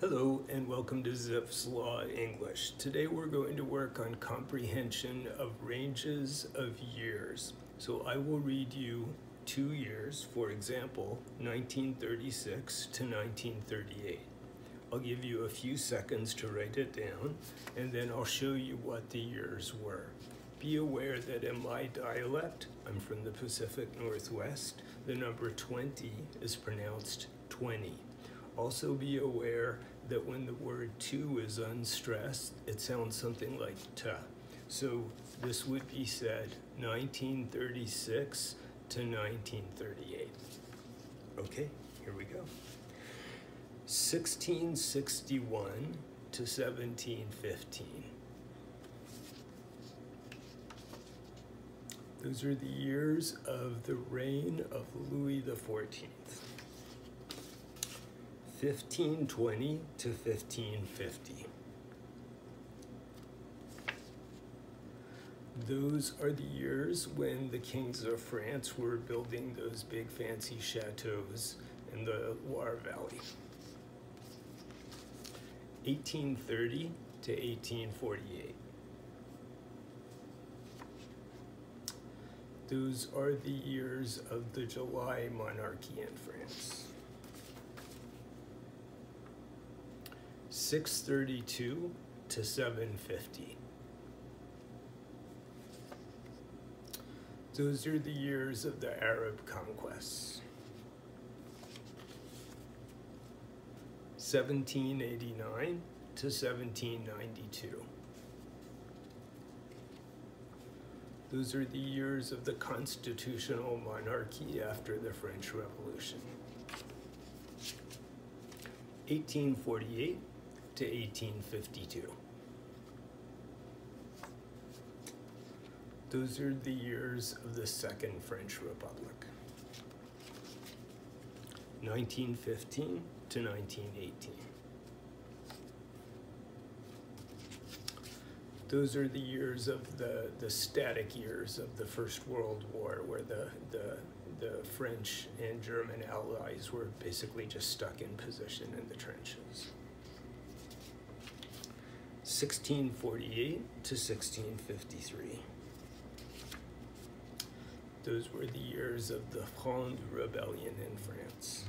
Hello and welcome to Zipf's Law English. Today we're going to work on comprehension of ranges of years. So I will read you two years, for example, 1936 to 1938. I'll give you a few seconds to write it down and then I'll show you what the years were. Be aware that in my dialect, I'm from the Pacific Northwest, the number 20 is pronounced 20. Also be aware that when the word to is unstressed, it sounds something like ta. So this would be said 1936 to 1938. Okay, here we go. 1661 to 1715. Those are the years of the reign of Louis XIV. 1520 to 1550. Those are the years when the kings of France were building those big fancy chateaus in the Loire Valley. 1830 to 1848. Those are the years of the July monarchy in France. 632 to 750. Those are the years of the Arab conquests. 1789 to 1792. Those are the years of the constitutional monarchy after the French Revolution. 1848 to 1852. Those are the years of the Second French Republic. 1915 to 1918. Those are the years of the, the static years of the First World War where the, the, the French and German allies were basically just stuck in position in the trenches. 1648 to 1653. Those were the years of the Fronde Rebellion in France.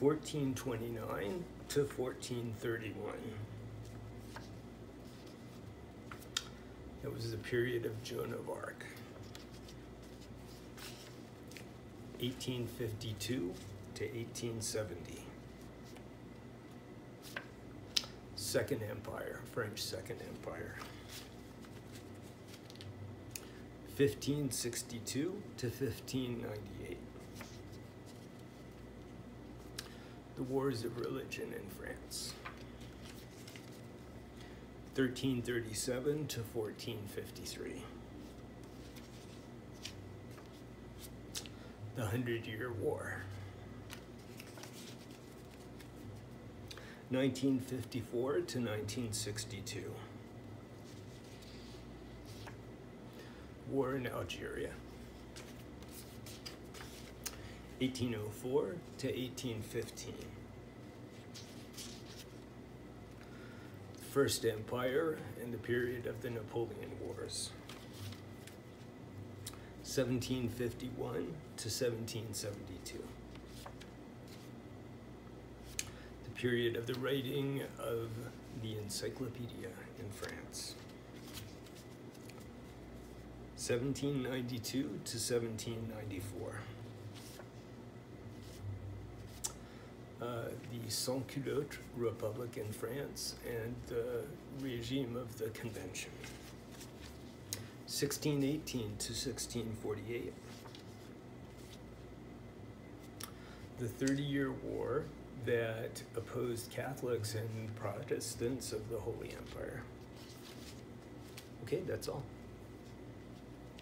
1429 to 1431. That was the period of Joan of Arc. 1852 to 1870. Second Empire, French Second Empire. 1562 to 1598. The Wars of Religion in France. 1337 to 1453. The Hundred Year War. 1954 to 1962. War in Algeria. 1804 to 1815. First Empire and the period of the Napoleon Wars. 1751 to 1772. Period of the writing of the Encyclopedia in France. 1792 to 1794. Uh, the Sans-Culotte Republic in France and the regime of the Convention. 1618 to 1648. The Thirty Year War that opposed Catholics and Protestants of the Holy Empire. Okay, that's all.